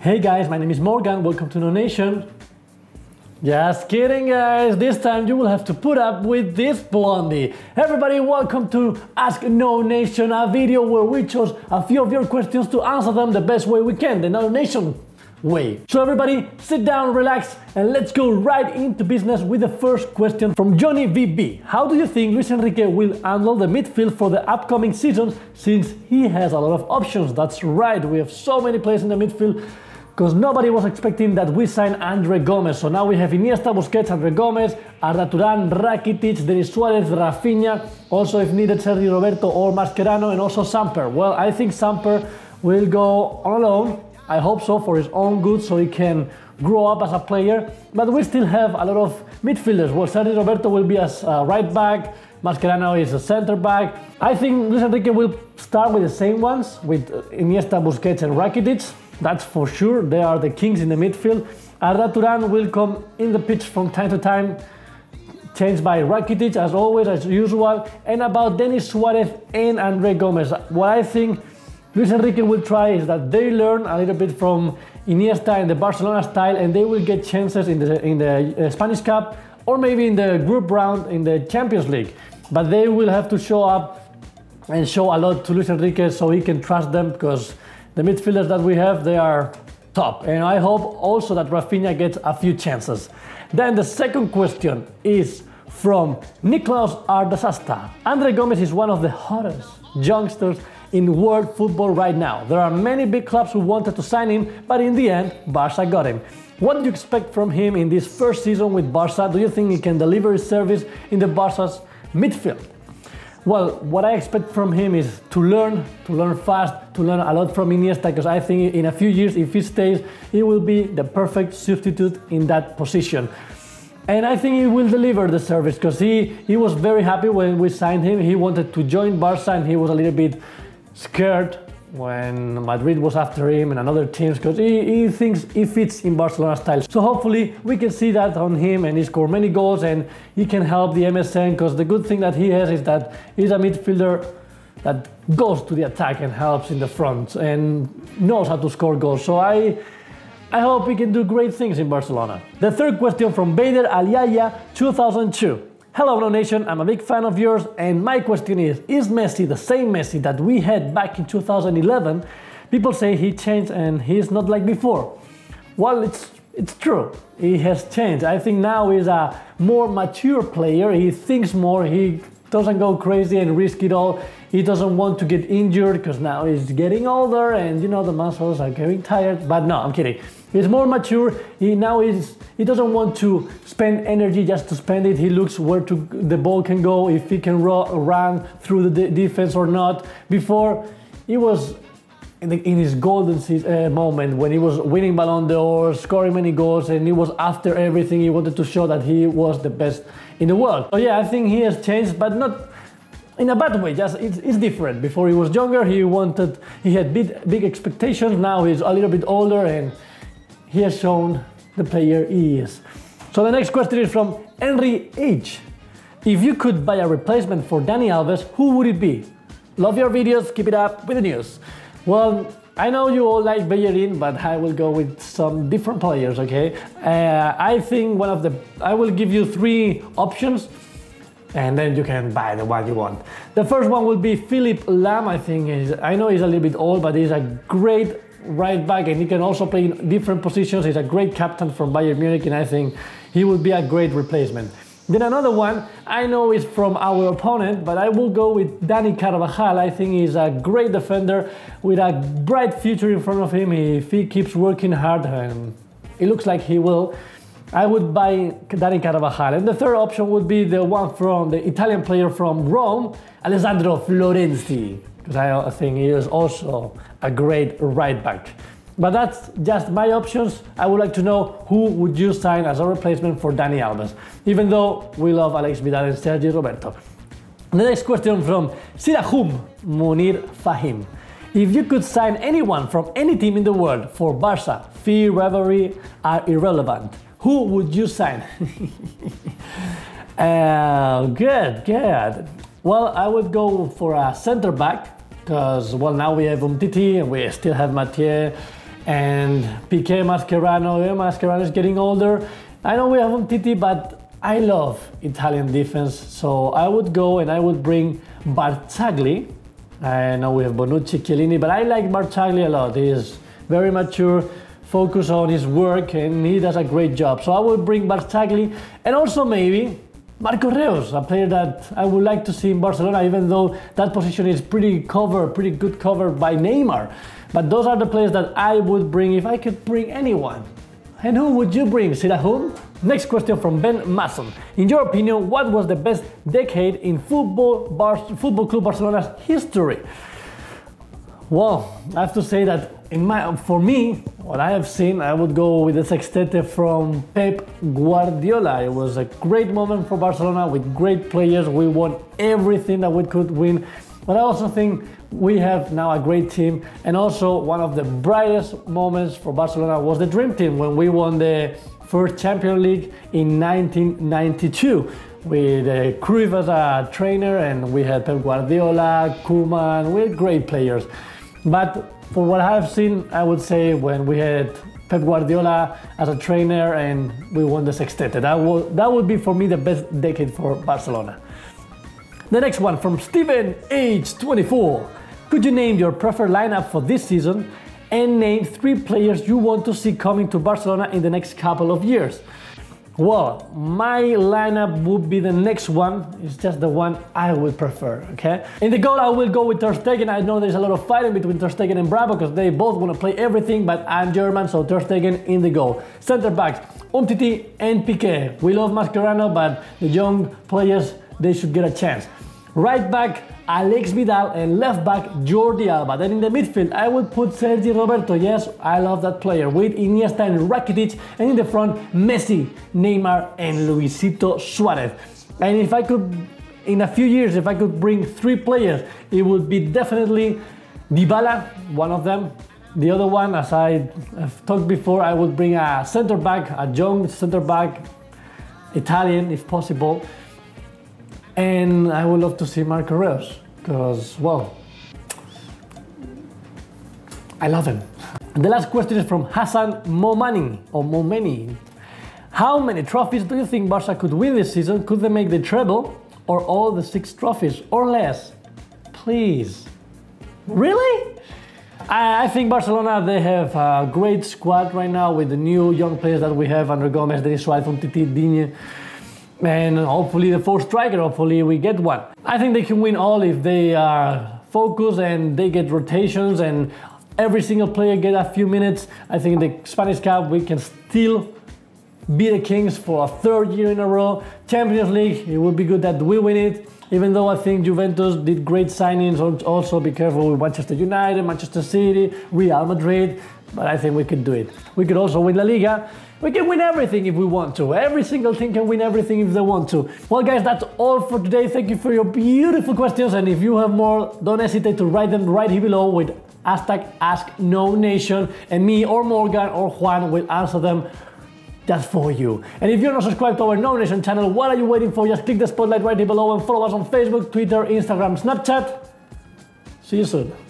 Hey guys, my name is Morgan. Welcome to Nou Nation. Just kidding, guys. This time you will have to put up with this blondie. Everybody, welcome to Ask Nou Nation, a video where we chose a few of your questions to answer them the best way we can, the Nou Nation way. So everybody, sit down, relax, and let's go right into business with the first question from Johnny VB. How do you think Luis Enrique will handle the midfield for the upcoming season since he has a lot of options? That's right, we have so many players in the midfield because nobody was expecting that we signed Andre Gomes. So now we have Iniesta, Busquets, Andre Gomes, Arda Turan, Rakitic, Denis Suarez, Rafinha, also if needed Sergi Roberto or Mascherano, and also Samper. Well, I think Samper will go on alone. I hope so for his own good, so he can grow up as a player. But we still have a lot of midfielders. Well, Sergi Roberto will be as a right back. Mascherano is a center back. I think Luis Enrique will start with the same ones, with Iniesta, Busquets, and Rakitic. That's for sure. They are the kings in the midfield. Arda Turan will come in the pitch from time to time, changed by Rakitic as always, as usual. And about Denis Suarez and Andre Gomes. What I think Luis Enrique will try is that they learn a little bit from Iniesta and the Barcelona style, and they will get chances in the in the uh, Spanish Cup or maybe in the group round in the Champions League. But they will have to show up and show a lot to Luis Enrique so he can trust them because the midfielders that we have, they are top. And I hope also that Rafinha gets a few chances. Then the second question is from Niklaus Ardasasta. Andre Gomes is one of the hottest youngsters in world football right now. There are many big clubs who wanted to sign him, but in the end, Barca got him. What do you expect from him in this first season with Barca? Do you think he can deliver his service in the Barca's midfield? Well, what I expect from him is to learn, to learn fast, to learn a lot from Iniesta, because I think in a few years, if he stays, he will be the perfect substitute in that position. And I think he will deliver the service because he, he was very happy when we signed him. He wanted to join Barca and he was a little bit scared when Madrid was after him and another teams because he, he thinks he fits in Barcelona style. So hopefully we can see that on him and he score many goals and he can help the MSN because the good thing that he has is that he's a midfielder that goes to the attack and helps in the front and knows how to score goals. So I I hope he can do great things in Barcelona. The third question from Bader Aliaya 2002. Hello, Nou Nation, I'm a big fan of yours, and my question is Is Messi the same Messi that we had back in 2011? People say he changed and he's not like before. Well, it's, it's true, he has changed. I think now he's a more mature player, he thinks more, he doesn't go crazy and risk it all. He doesn't want to get injured because now he's getting older and you know the muscles are getting tired. But no, I'm kidding. He's more mature. He now is he doesn't want to spend energy just to spend it. He looks where to the ball can go, if he can run through the defense or not. Before he was in, the, in his golden uh, moment when he was winning Ballon d'Or, scoring many goals, and he was after everything. He wanted to show that he was the best in the world. So yeah, I think he has changed, but not in a bad way. Just it's, it's different. Before he was younger, he wanted, he had big, big expectations. Now he's a little bit older and he has shown the player he is. So the next question is from Henry H. If you could buy a replacement for Dani Alves, who would it be? Love your videos, keep it up with the news. Well, I know you all like Bellerin, but I will go with some different players, okay? Uh, I think one of the, I will give you three options and then you can buy the one you want. The first one will be Philipp Lahm, I think is, I know he's a little bit old, but he's a great right back and he can also play in different positions. He's a great captain from Bayern Munich and I think he would be a great replacement. Then another one, I know is from our opponent, but I will go with Dani Carvajal. I think he's a great defender with a bright future in front of him if he keeps working hard and it looks like he will. I would buy Dani Carvajal. And the third option would be the one from the Italian player from Rome, Alessandro Florenzi because I think he is also a great right back. But that's just my options. I would like to know who would you sign as a replacement for Dani Alves, even though we love Aleix Vidal and Sergio Roberto. The next question from Sirahum Munir Fahim. If you could sign anyone from any team in the world for Barca, fee, rivalry are irrelevant. Who would you sign? uh, good, good. Well, I would go for a center back because well now we have Umtiti and we still have Mathieu and Piqué Mascherano. Yeah, Mascherano is getting older. I know we have Umtiti, but I love Italian defense, so I would go and I would bring Barzagli. I know we have Bonucci, Chiellini, but I like Barzagli a lot. He is very mature, focus on his work, and he does a great job. So I would bring Barzagli, and also maybe Marco Reus, a player that I would like to see in Barcelona, even though that position is pretty covered, pretty good covered by Neymar. But those are the players that I would bring if I could bring anyone. And who would you bring, Sirahum? Next question from Ben Masson. In your opinion, what was the best decade in football, Bar- football Club Barcelona's history? Well, I have to say that in my, for me, what I have seen, I would go with the sextete from Pep Guardiola. It was a great moment for Barcelona with great players. We won everything that we could win. But I also think we have now a great team. And also, one of the brightest moments for Barcelona was the Dream Team when we won the first Champions League in 1992 with uh, Cruyff as a trainer, and we had Pep Guardiola, we had great players. But for what I've seen, I would say when we had Pep Guardiola as a trainer and we won the Sextete, that would, that would be for me the best decade for Barcelona. The next one from Steven, age 24. Could you name your preferred lineup for this season and name three players you want to see coming to Barcelona in the next couple of years? Well, my lineup would be the next one. It's just the one I would prefer, okay? In the goal, I will go with Ter Stegen. I know there's a lot of fighting between Ter Stegen and Bravo because they both want to play everything, but I'm German, so Ter Stegen in the goal. Center backs, Umtiti and Piqué. We love Mascherano, but the young players, they should get a chance. Right back, Aleix Vidal, and left back, Jordi Alba. Then in the midfield, I would put Sergi Roberto. Yes, I love that player. With Iniesta and Rakitic, and in the front, Messi, Neymar, and Luisito Suarez. And if I could, in a few years, if I could bring three players, it would be definitely Dybala, one of them. The other one, as I have talked before, I would bring a center back, a young center back, Italian if possible. And I would love to see Marco Reus because, well, I love him. And the last question is from Hassan Momani or Momeni. How many trophies do you think Barca could win this season? Could they make the treble or all the six trophies or less? Please. Really? I, think Barcelona they have a great squad right now with the new young players that we have under Gomes, Denis Suarez, Umtiti, Digne and hopefully the fourth striker hopefully we get one. I think they can win all if they are focused and they get rotations and every single player get a few minutes. I think the spanish cup we can still be the kings for a third year in a row. Champions league it would be good that we win it. Even though I think Juventus did great signings, also be careful with Manchester United, Manchester City, Real Madrid, but I think we could do it. We could also win La Liga. We can win everything if we want to. Every single team can win everything if they want to. Well, guys, that's all for today. Thank you for your beautiful questions. And if you have more, don't hesitate to write them right here below with hashtag AskNouNation. And me or Morgan or Juan will answer them just for you. And if you're not subscribed to our Nou Nation channel, what are you waiting for? Just click the spotlight right here below and follow us on Facebook, Twitter, Instagram, Snapchat. See you soon.